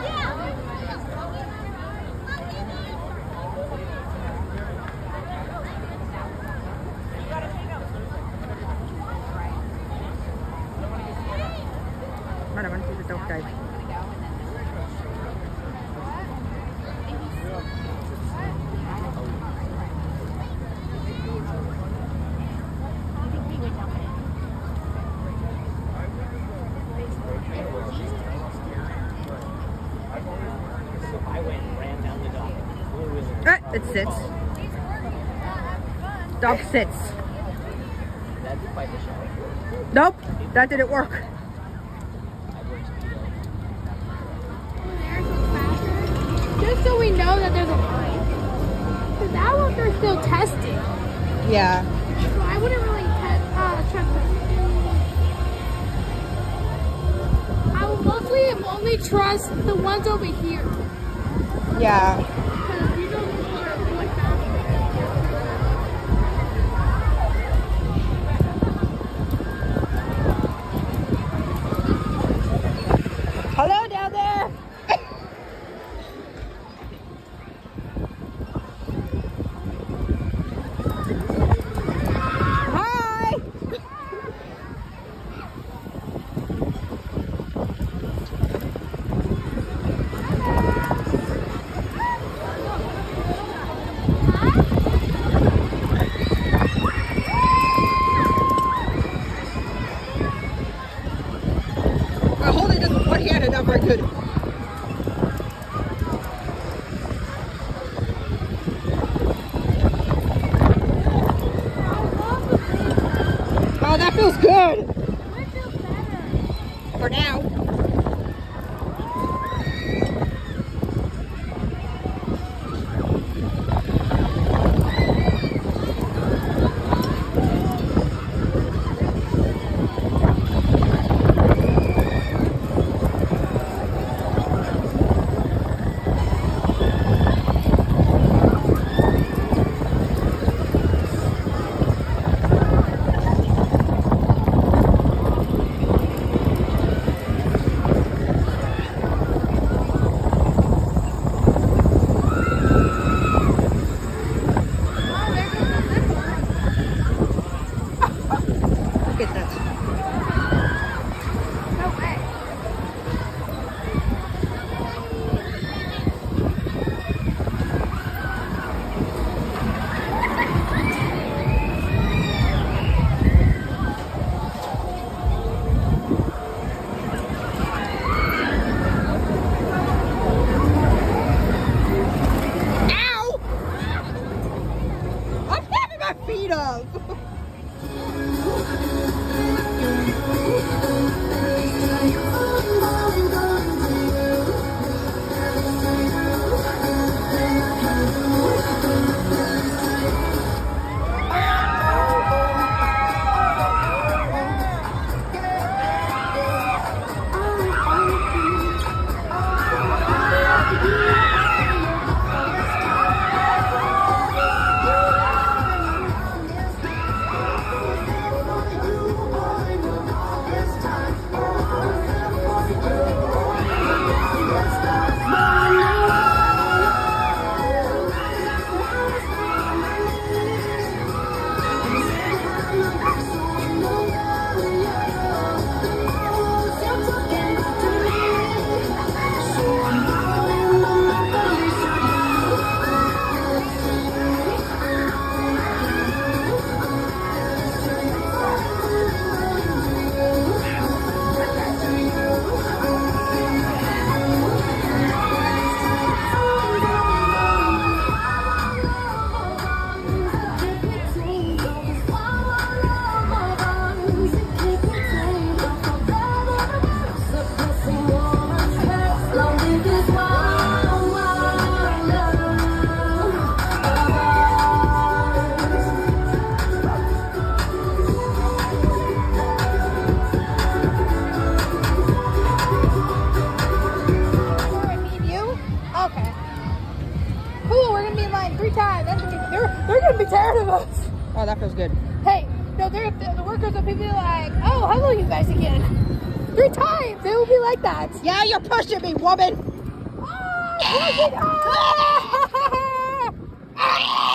Yeah. Sits. Dog sits. That'd be quite the show. Nope, that didn't work. We're gonna be in line three times. Gonna they're, they're gonna be tired of us. Oh, that feels good. Hey, no, they're, they're workers will be like, oh, hello, you guys again. Three times. It will be like that. Yeah, you're pushing me, woman. Ah,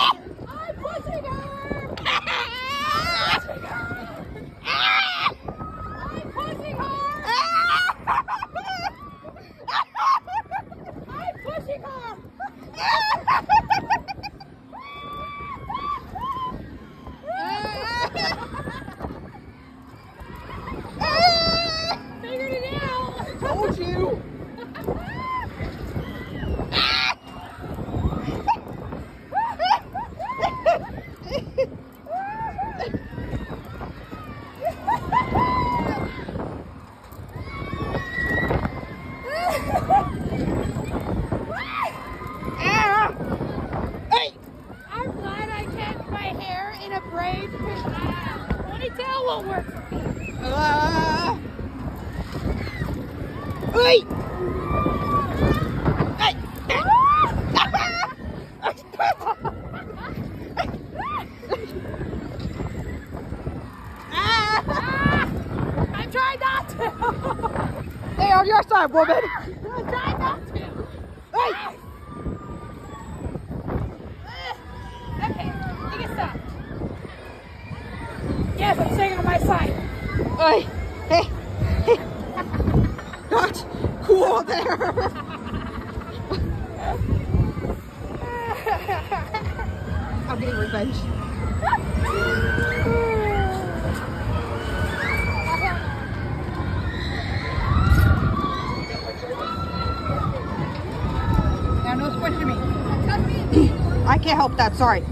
that. Sorry.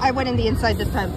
I went in the inside this time.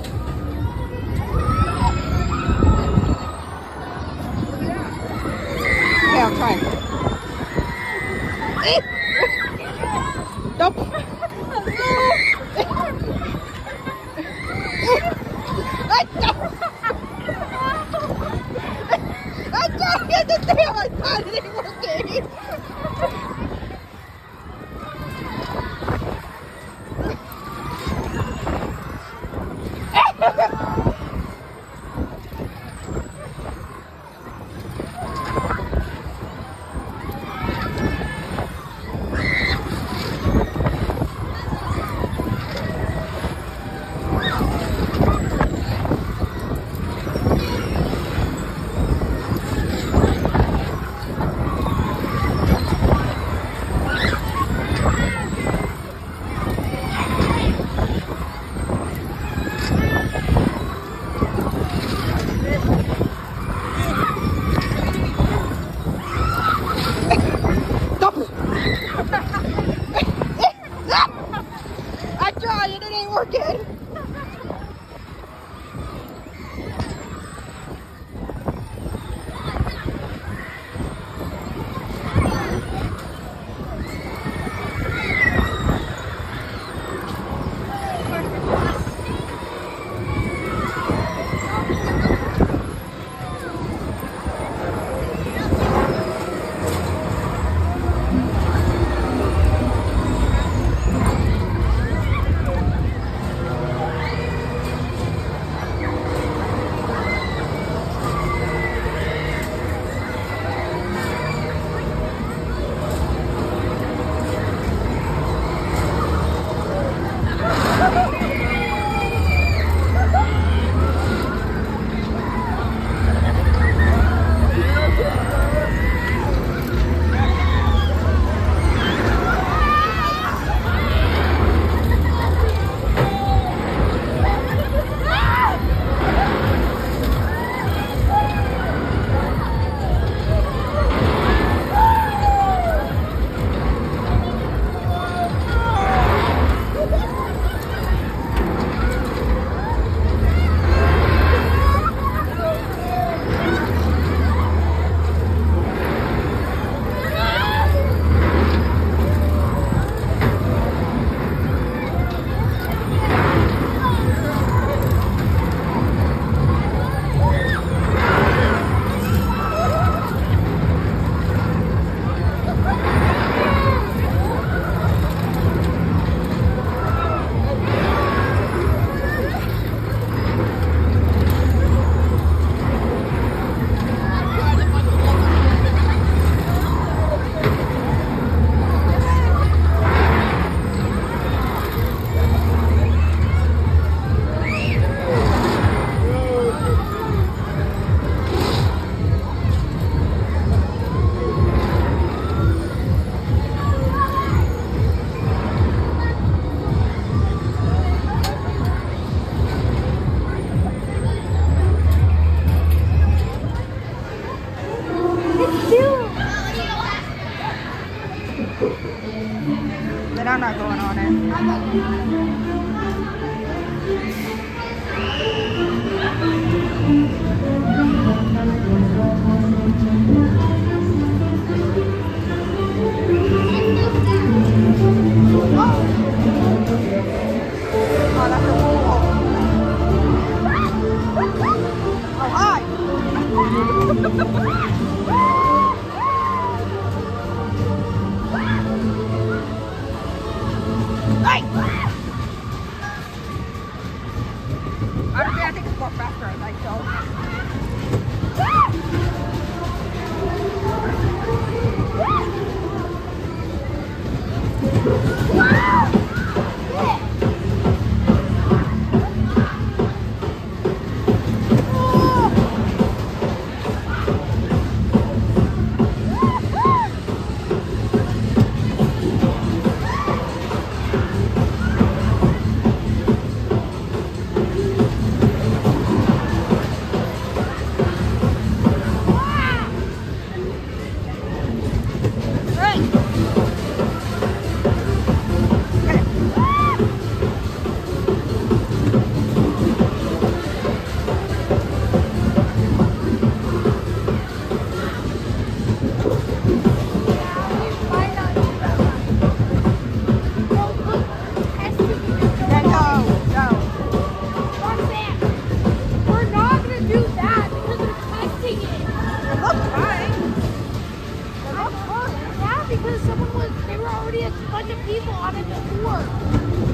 A bunch of people on it before.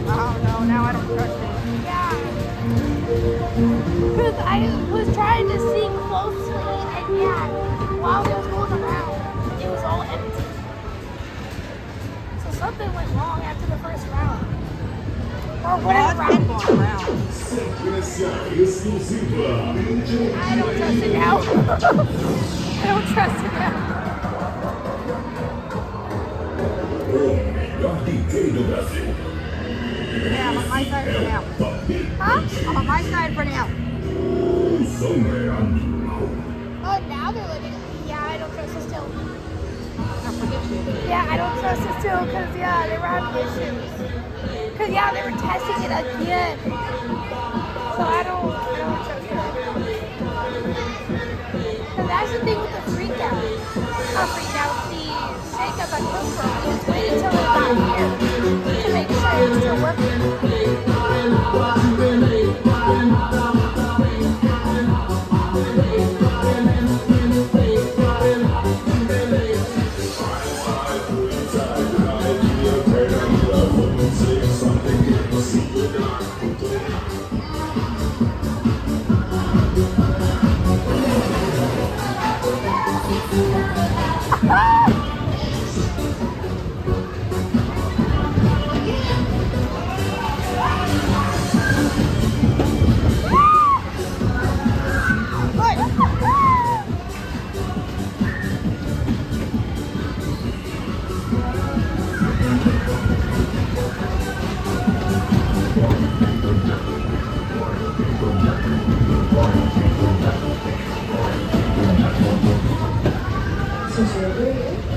Oh no, now I don't trust it. Yeah. Because I was trying to see closely, and yeah, while it was going around, it was all empty. So something went wrong after the first round. Or whatever it's round. going around. I don't trust it now. I don't trust it now. Melhor do Brasil. Yeah, I'm on my side for now. Huh? I'm on my side for now. O som é animal. Oh, now they're letting Yeah, I don't trust it still. I forget you. Yeah, I don't trust it still because, yeah, they were having issues. Because, yeah, they were testing it again. So I don't, I don't trust it. And that's the thing with the freak out. Not freak out, the shake shakeup at Cooper. Just wait until it got here 수술을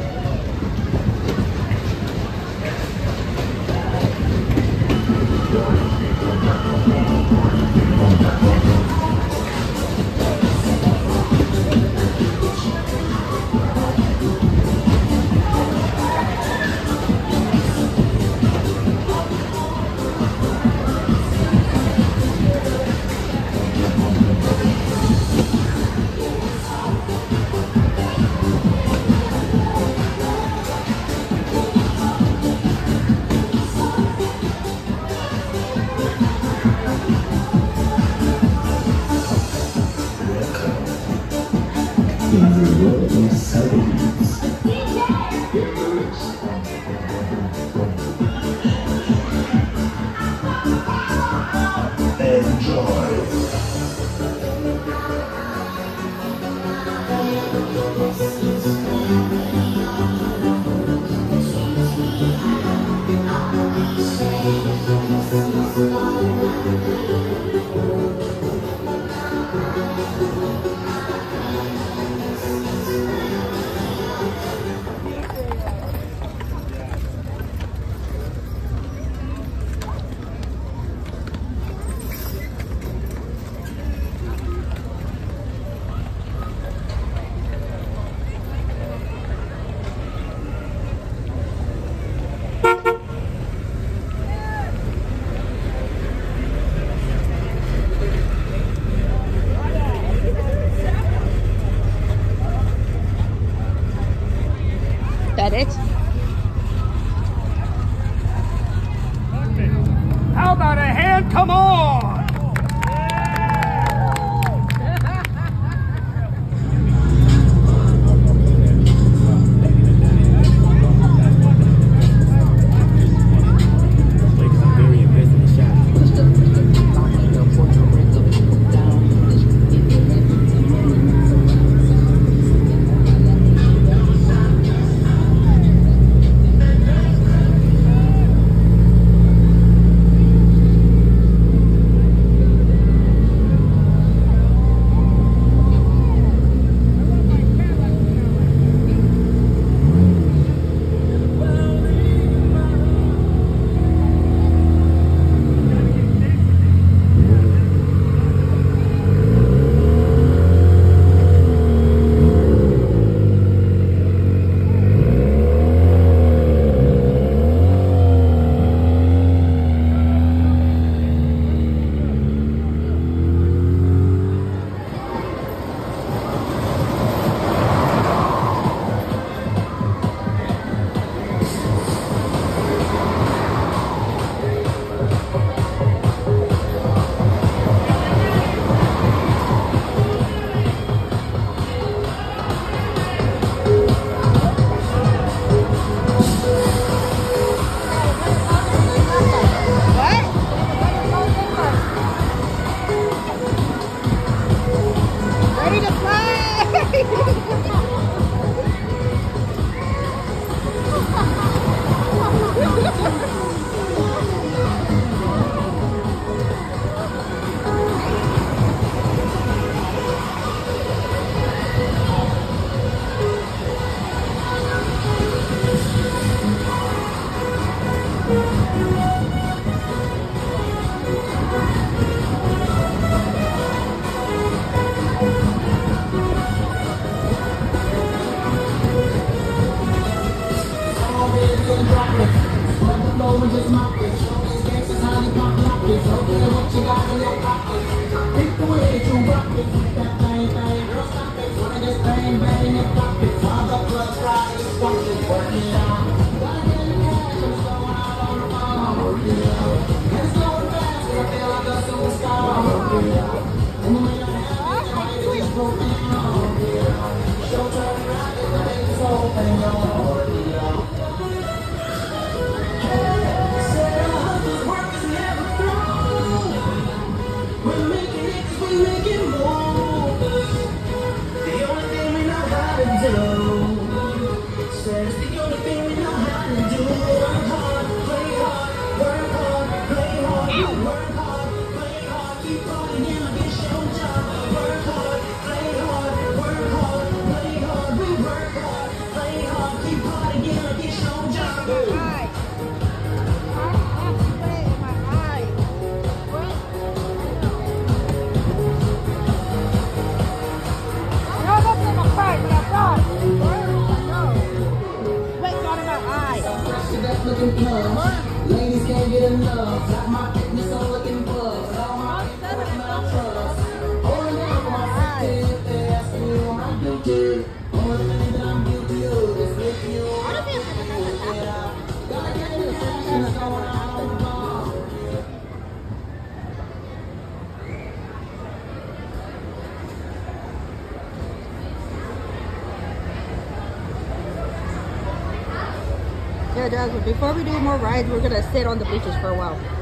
Yeah, Jasmine, before we do more rides, we're gonna sit on the bleachers for a while.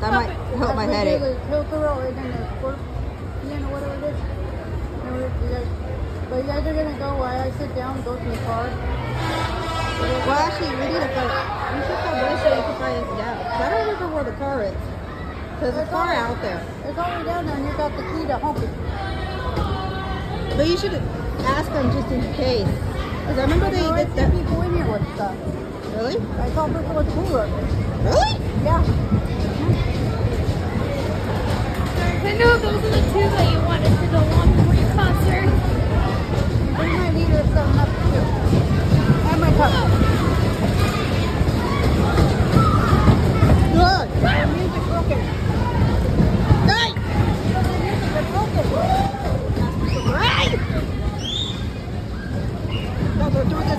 That might help my headache. Hillsborough and then the Fort, you know, whatever it is. Remember, you but you guys are gonna go while I sit down, and go to the car. Well, actually, we need to find. We should call Bryce so they can find us down. I don't remember where the car is. Cause it's far out there. It's all the way down there, and you got the key to home. But you should ask them just in case. Cause I remember they did that. people in here with stuff. Really? I saw people with cooler. Really? Yeah. I know those are the two that you wanted to go on for your concert. Bring my of something up too. And my cup. Good. The broken. Hey! The is broken. They're doing this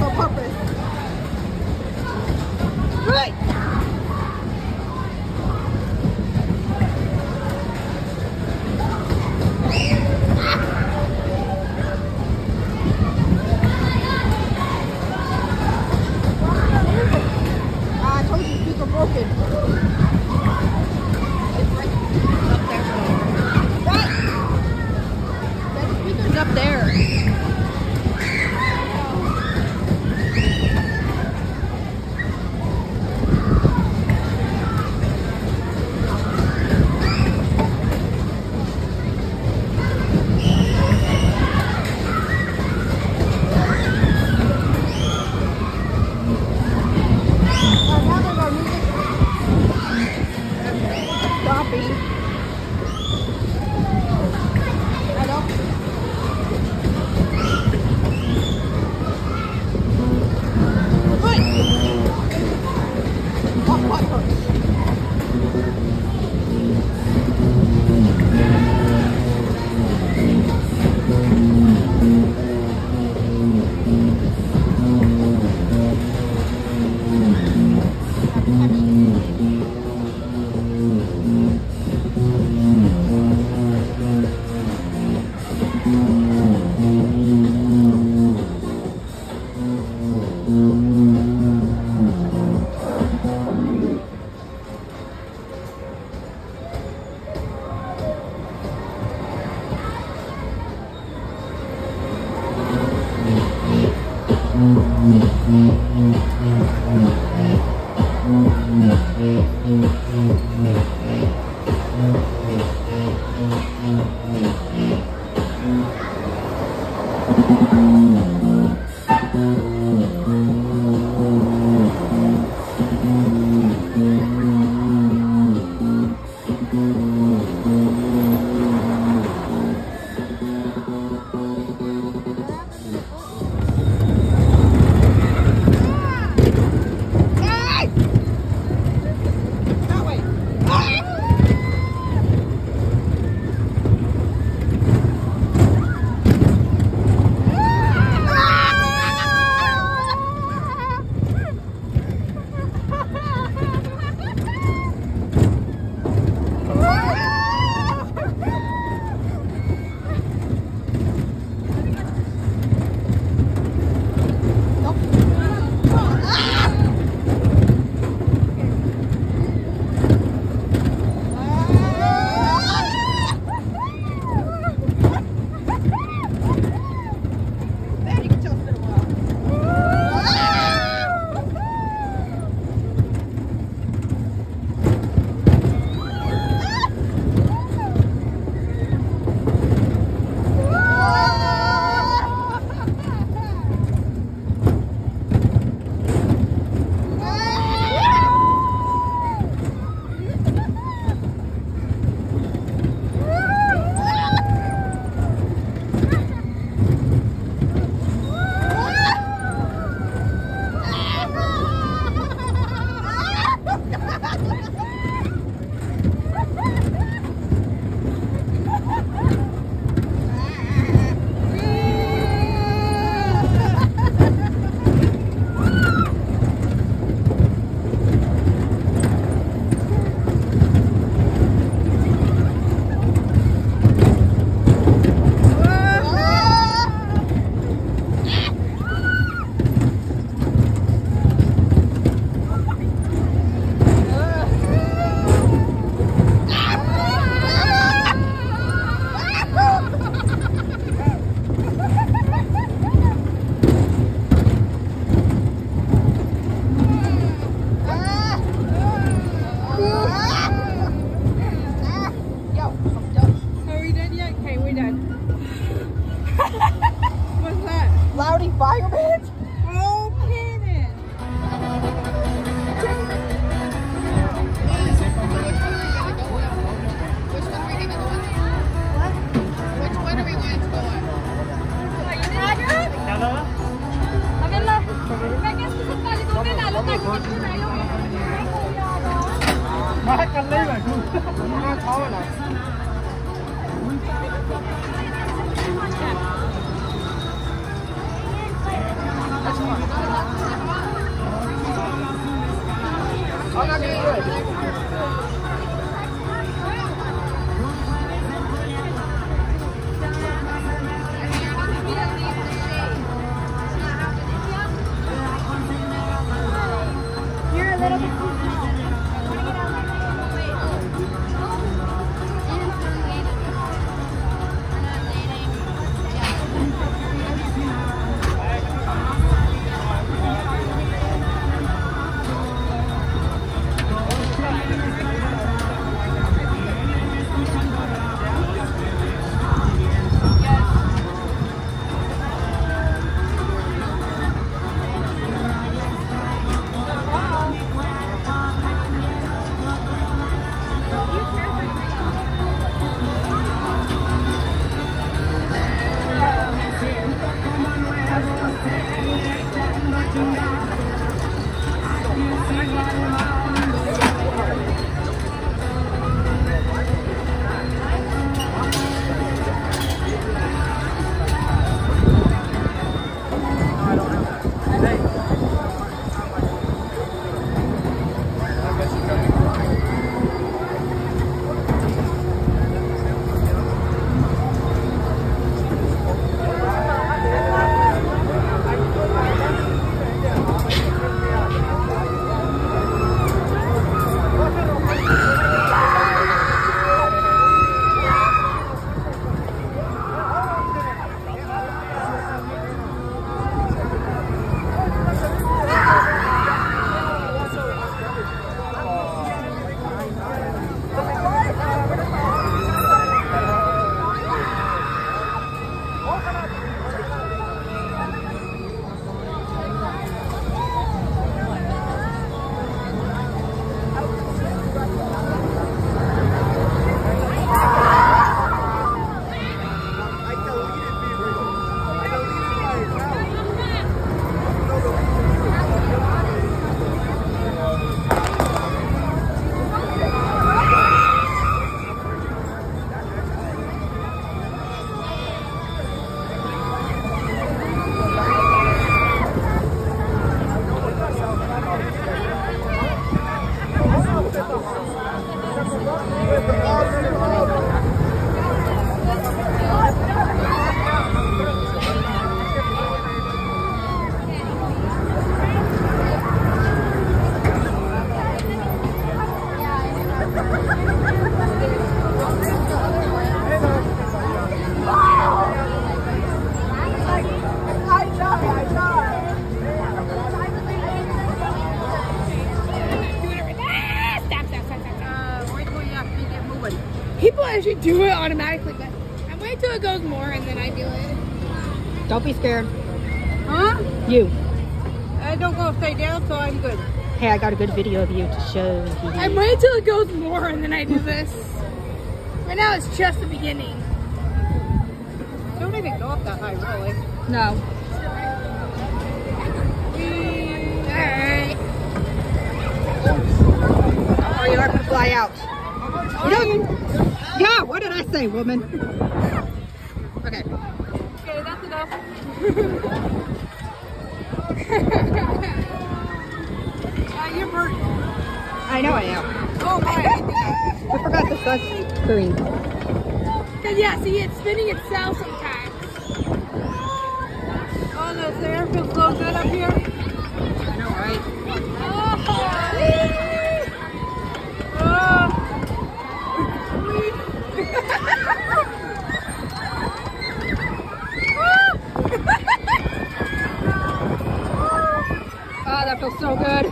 People wait till it goes more and then I do it. Don't be scared. Huh? You. I don't go upside down, so I'm good. Hey, I got a good video of you to show I wait till it goes more and then I do this. Right now it's just the beginning. Don't even go up that high, really. No. Mm, alright. Or you're not gonna fly out. You don't. Yeah, what did I say, woman? Okay. Okay, that's enough. uh, you're burnt. I know I am. Oh, my. I forgot the sunscreen. Cause yeah, see it's spinning itself sometimes. oh, this air feels so good up here. I know, right? Oh. That feels so good.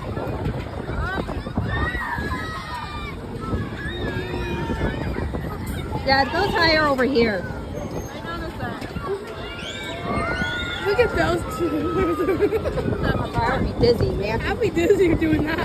Yeah, it goes higher over here. I noticed that. Look at those two. I'd be dizzy, man. I'd be dizzy doing that.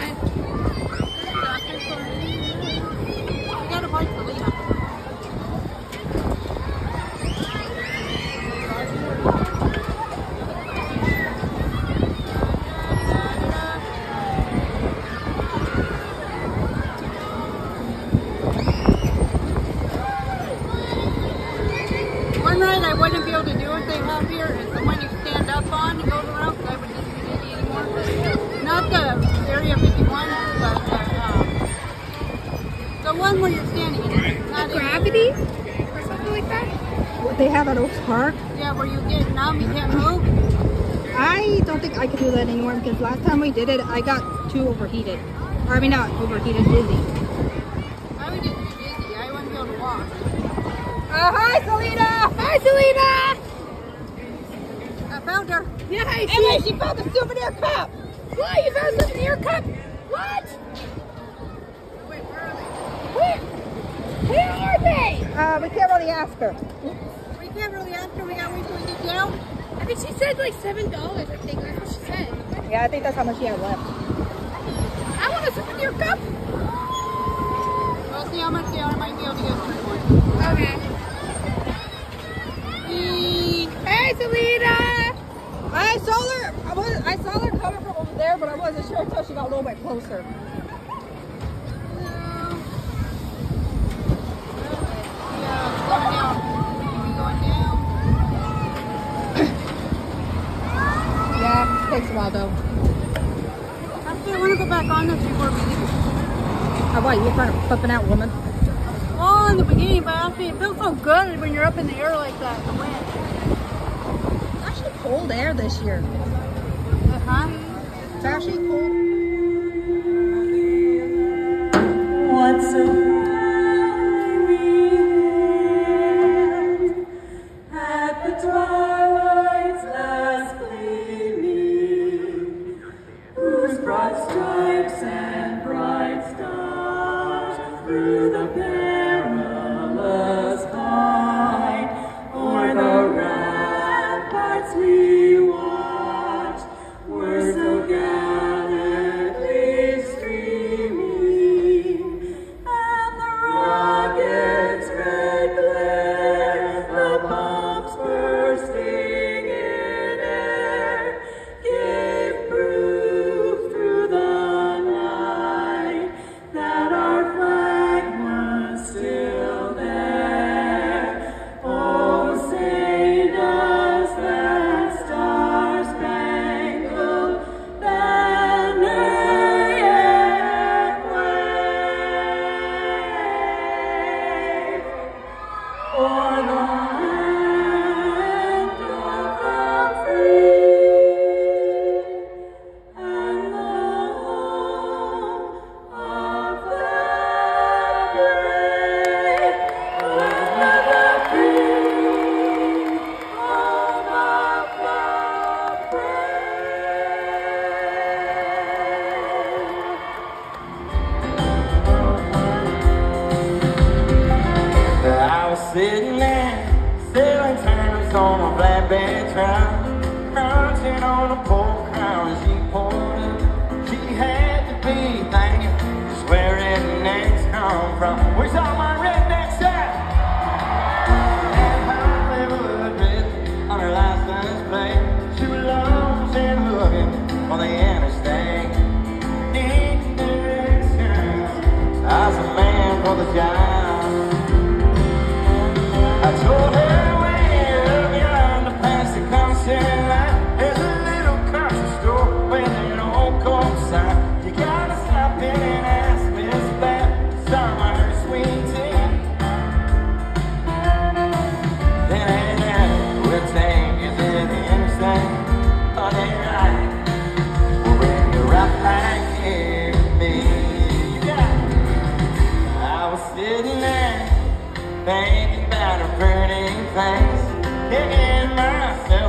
did it, I got too overheated. Or I mean not overheated, dizzy. I would just be dizzy. I wouldn't be able to walk. Uh, hi, Selena! Hi, Selena! I found her. Yeah, I see. Emily, she found the souvenir cup! What? You found the souvenir cup? What? Wait, where are they? Where, where are they? Uh, we can't really ask her. We can't really ask her. We gotta wait till we get down. I think she said like $7. Yeah, I think that's how much she had left. I want a souvenir cup. We'll see how much they are. I might be able to get three more. Okay. Hey, Selena. I saw her. I was. I saw her coming from over there, but I wasn't sure until she got a little bit closer. Yeah, it's going down. Maybe going down. Yeah, takes a while though. Actually, I want to go back on this before we leave. How about you? You're trying to flipping out, woman. Well, in the beginning, but actually, it feels so good when you're up in the air like that. The wind. It's actually cold air this year. Uh-huh. It's actually cold. From. Where's all my pretty face, kicking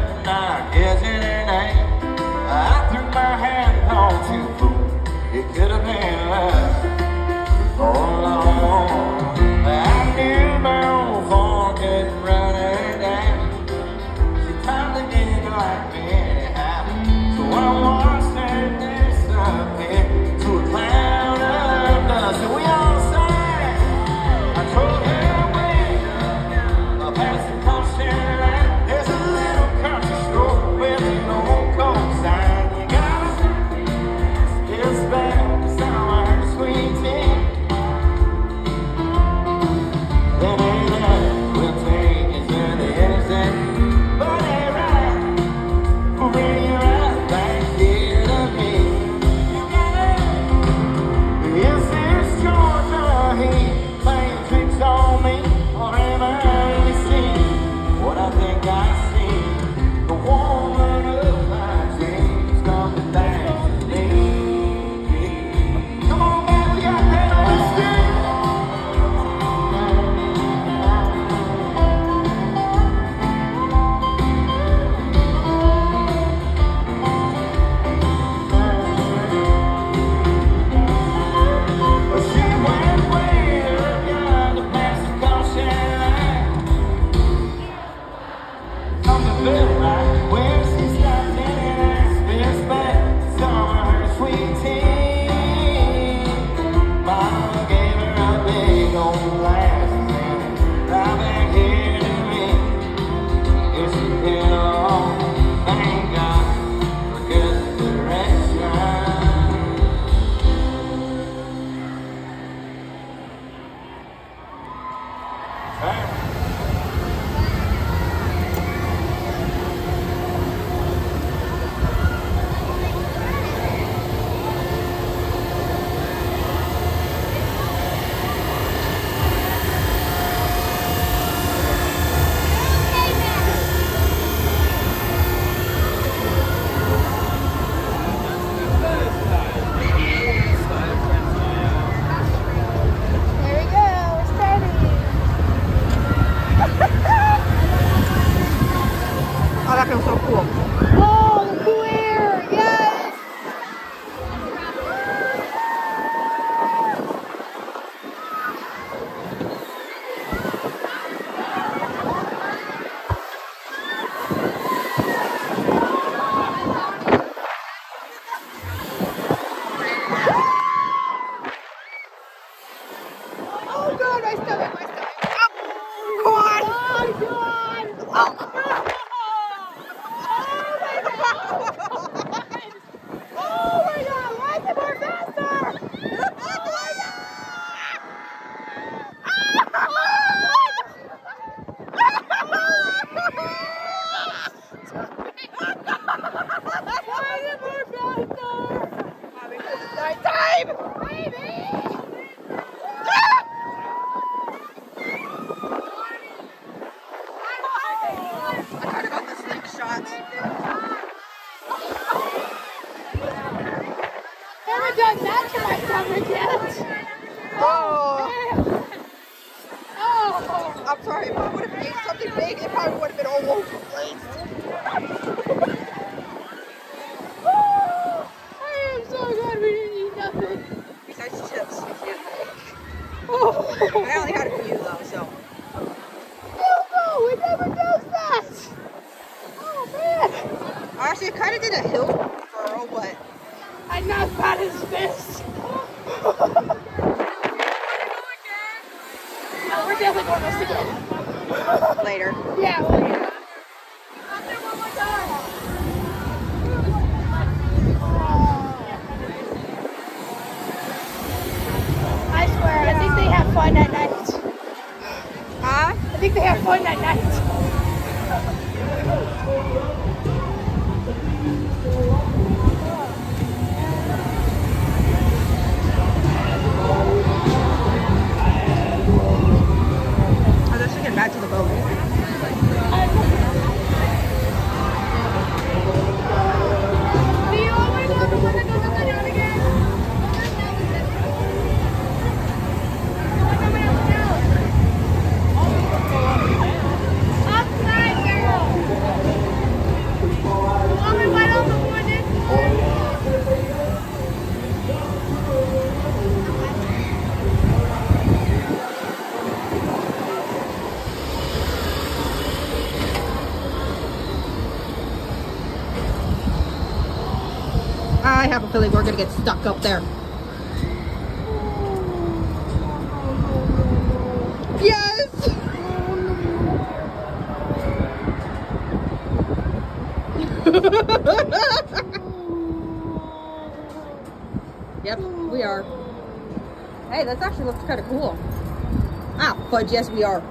And how bad is this? no, oh, we're definitely going to this again. Later. Yeah, yeah. we're gonna get stuck up there. Yes! yep, we are. Hey, that actually looks kind of cool. Ah, but yes we are.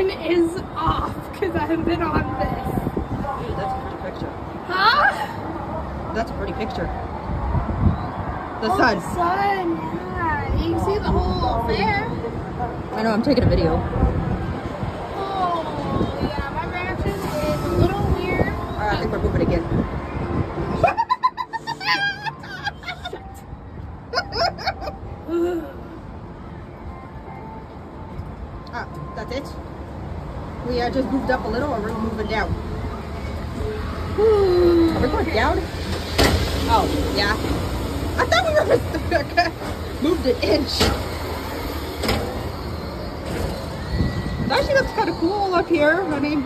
is off because I haven't been on this. Dude, that's a pretty picture. Huh? That's a pretty picture. The oh, sun. The sun, yeah. You can see the whole affair. I know, I'm taking a video. Moved an inch. It actually looks kind of cool up here. I mean,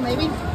maybe.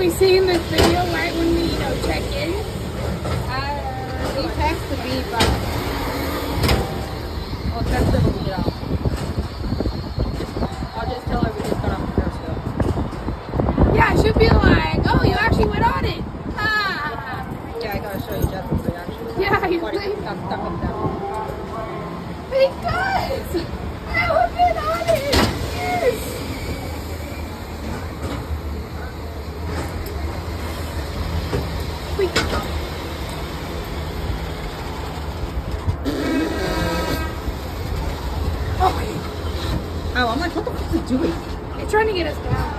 be seeing this video. trying to get us down.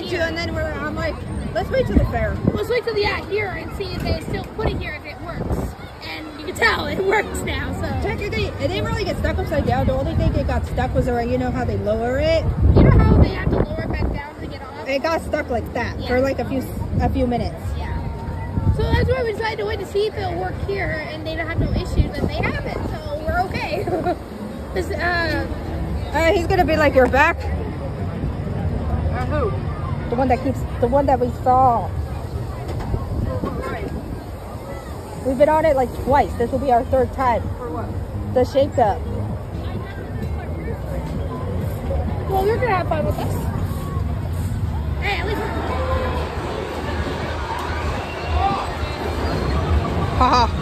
going then to, and then I'm like, let's wait till the fair. Let's wait till the yeah here and see if they still put it here if it works. And you can tell it works now. So technically, it didn't really get stuck upside down. The only thing it got stuck was around. You know how they lower it. You know how they have to lower it back down to get off. It got stuck like that yeah. for like a few a few minutes. Yeah. So that's why we decided to wait to see if it'll work here, and they don't have no issues, and they haven't, so we're okay. uh, uh, he's gonna be like, you're back. Uh, who? one that keeps, the one that we saw. We've been on it like twice. This will be our third time. For what? The shake up. Well, you're gonna have fun with us. Hey, at least. Haha.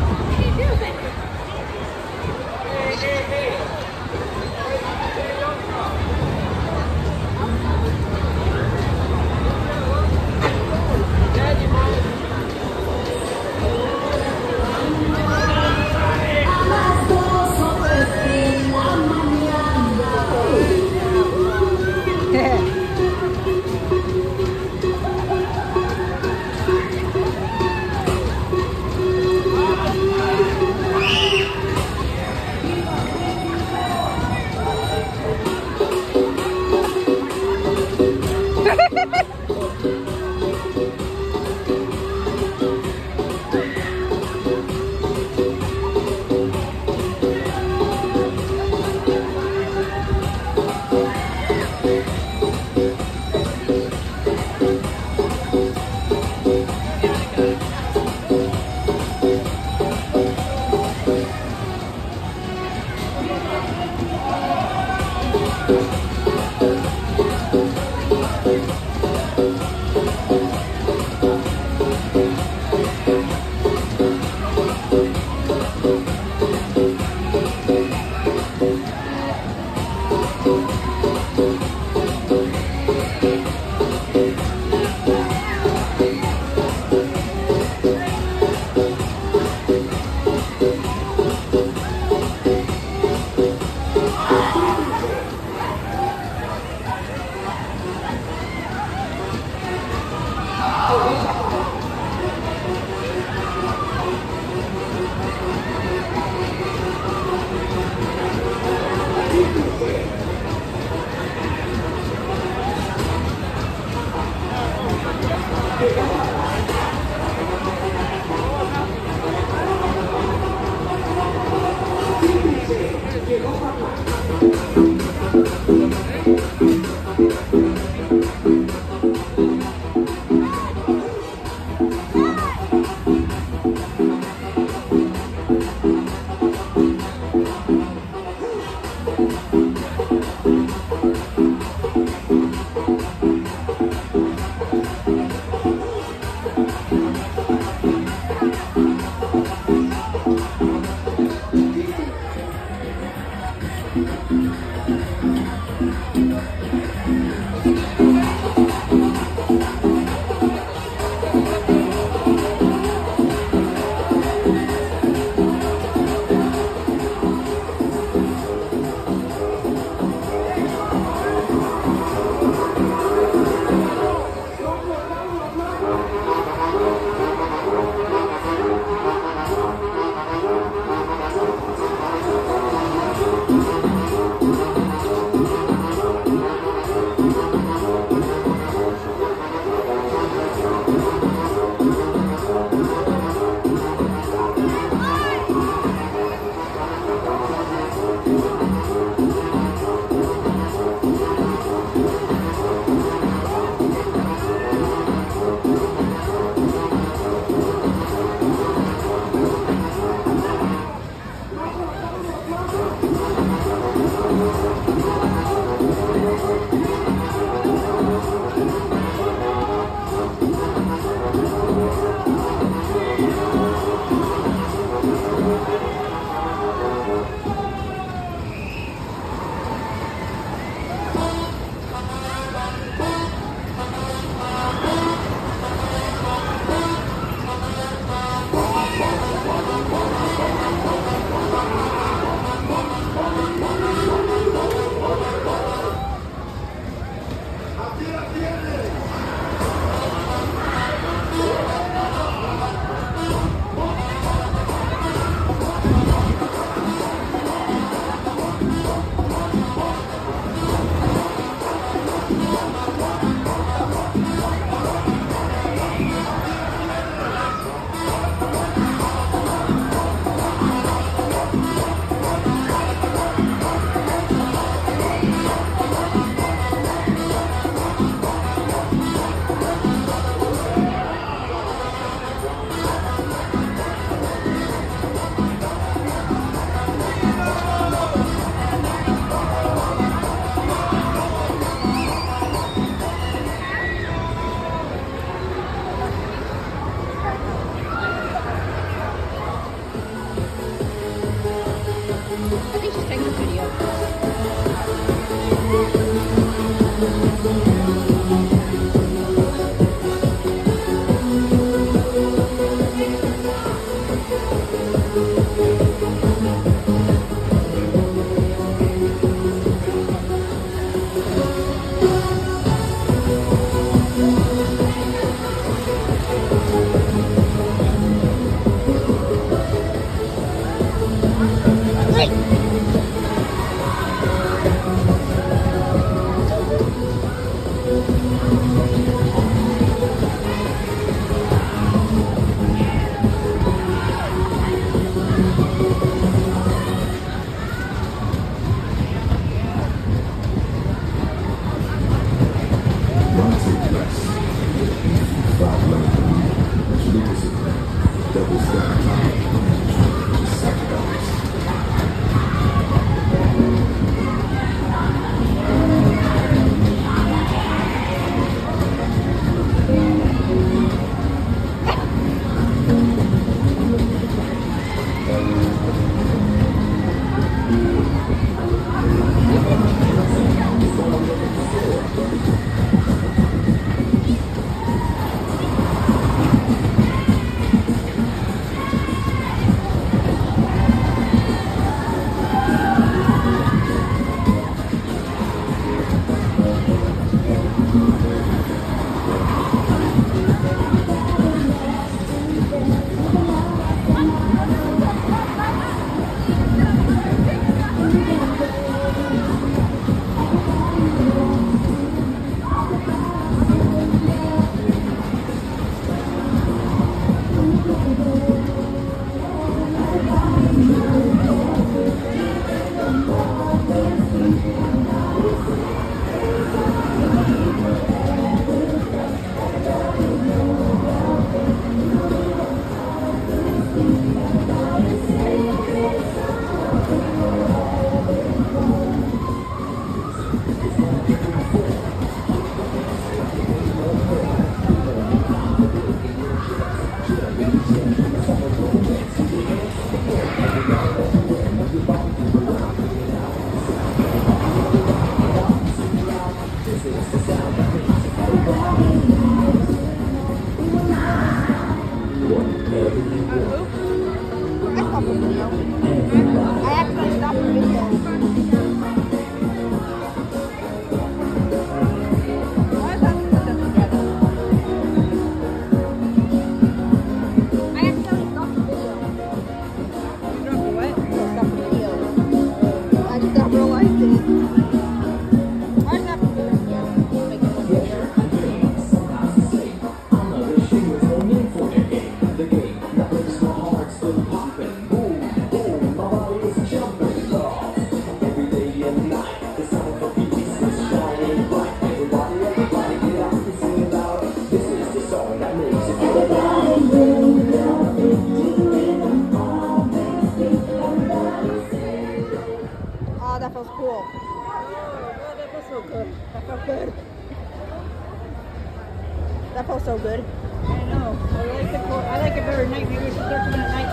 So good. I know. I like it. I like it better at night. Maybe we should start doing it at night.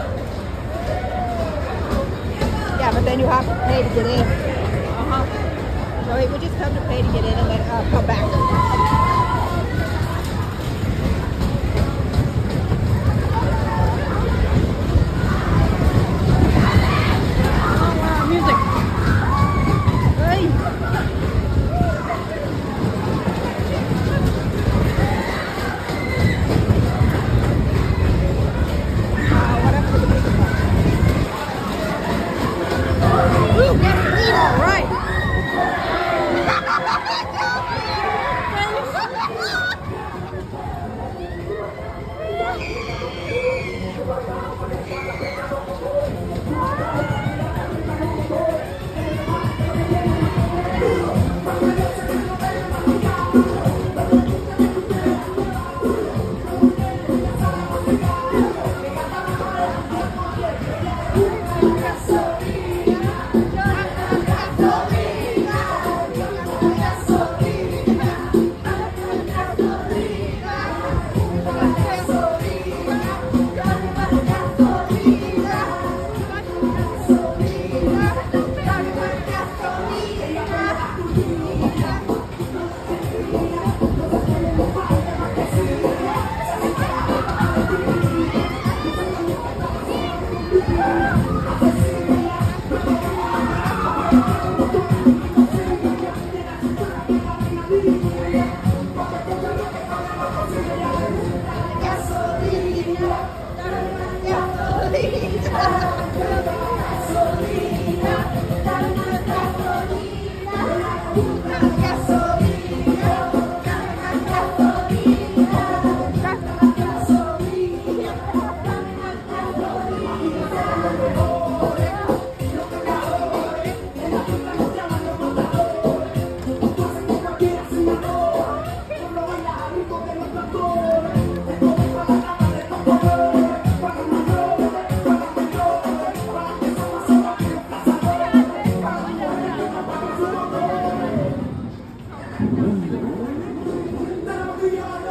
Yeah, but then you have to pay to get in. Uh huh. So we just come to pay to get in and then uh, come back. Hallelujah.